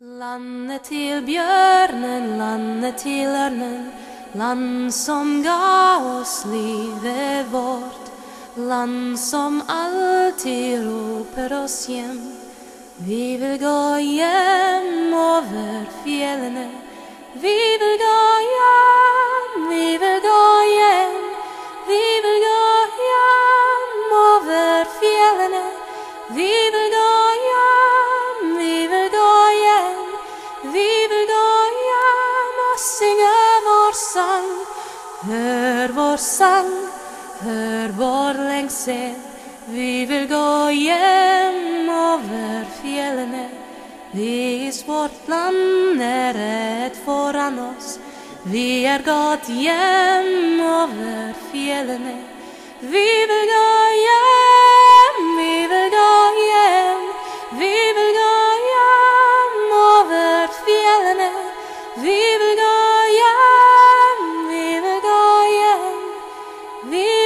Landet till björnen, landet till örnen Land som gav oss livet vårt. Land som alltid ropar oss hem Vi vill gå hem över fjällen. Vi vill gå hem, vi vill gå hem Vi vill gå hem över fjällen. Vi vill sång Hör vår sång, hör vår längsel Vi vill gå hem över fjällen. Vis vårt land är rätt föran oss. Vi är gått hem över fjällen. Vi vill gå hem, vi vill gå hem Vi vill gå hem över fjällen. Vi the